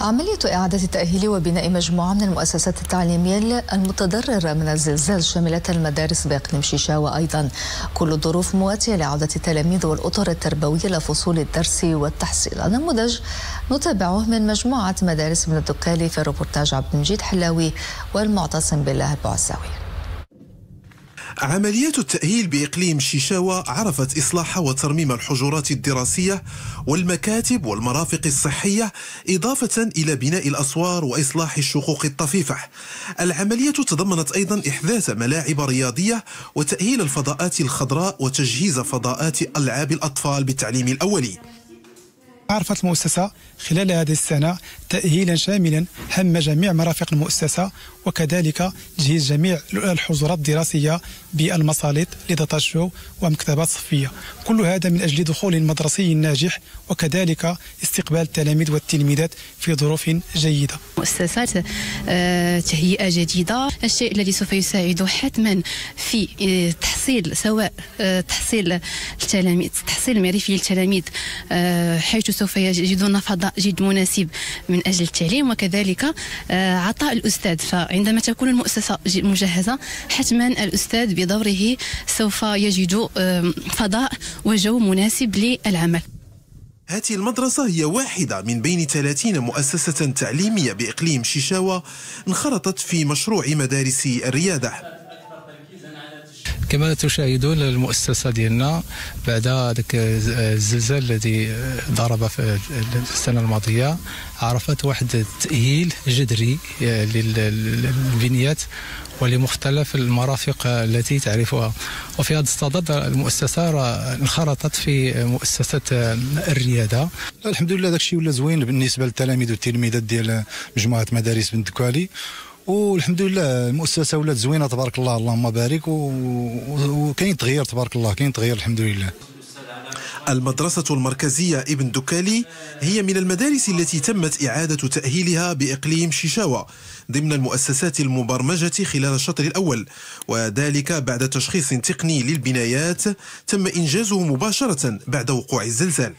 عملية إعادة تأهيل وبناء مجموعة من المؤسسات التعليمية المتضررة من الزلزال شملت المدارس بإقليم شيشا وأيضا كل الظروف مواتية لعودة التلاميذ والأطر التربوية لفصول الدرس والتحصيل. نموذج نتابعه من مجموعة مدارس من الدكالي في روبورتاج عبد المجيد حلاوي والمعتصم بالله البعساوي عمليات التأهيل بإقليم شيشاوة عرفت إصلاح وترميم الحجرات الدراسية والمكاتب والمرافق الصحية إضافة إلى بناء الأسوار وإصلاح الشقوق الطفيفة. العملية تضمنت أيضا إحداث ملاعب رياضية وتأهيل الفضاءات الخضراء وتجهيز فضاءات ألعاب الأطفال بالتعليم الأولي. عرفت المؤسسة خلال هذه السنة تأهيلا شاملا هم جميع مرافق المؤسسة وكذلك تجهيز جميع الحجرات الدراسية بالمصالط لدى ومكتبات صفية. كل هذا من أجل دخول مدرسي ناجح وكذلك استقبال التلاميذ والتلميذات في ظروف جيدة. مؤسسات آه، تهيئة جديدة. الشيء الذي سوف يساعد حتما في آه، تحصيل سواء آه، تحصيل التلاميذ تحصيل المعرفي للتلاميذ حيث سوف يجدون فضاء جد مناسب من أجل التعليم. وكذلك عطاء الأستاذ. فعندما تكون المؤسسة مجهزة حتما الأستاذ بدوره سوف يجد فضاء وجو مناسب للعمل. هذه المدرسة هي واحدة من بين 30 مؤسسة تعليمية بإقليم شيشاوة انخرطت في مشروع مدارس الريادة. كما تشاهدون المؤسسه ديالنا بعد ذاك الزلزال الذي ضرب في السنة الماضية عرفت واحد التأهيل جذري للبنيات ولمختلف المرافق التي تعرفها. وفي هذا الصدد المؤسسة انخرطت في مؤسسة الريادة. الحمد لله داك الشيء ولا زوين بالنسبة للتلاميذ والتلميذات ديال مجموعة مدارس بنت كوالي والحمد لله المؤسسه ولات زوينه تبارك الله اللهم بارك وكاين تغيير تبارك الله كاين تغيير الحمد لله المدرسة المركزية ابن دكالي هي من المدارس التي تمت إعادة تأهيلها بإقليم شيشاوة ضمن المؤسسات المبرمجة خلال الشطر الأول وذلك بعد تشخيص تقني للبنايات تم إنجازه مباشرة بعد وقوع الزلزال.